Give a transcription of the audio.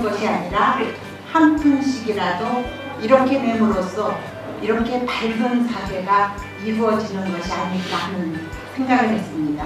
것이 아니라 한 푼씩이라도 이렇게 됨으로써 이렇게 밝은 사회가 이루어지는 것이 아닐까 하는 생각을 했습니다.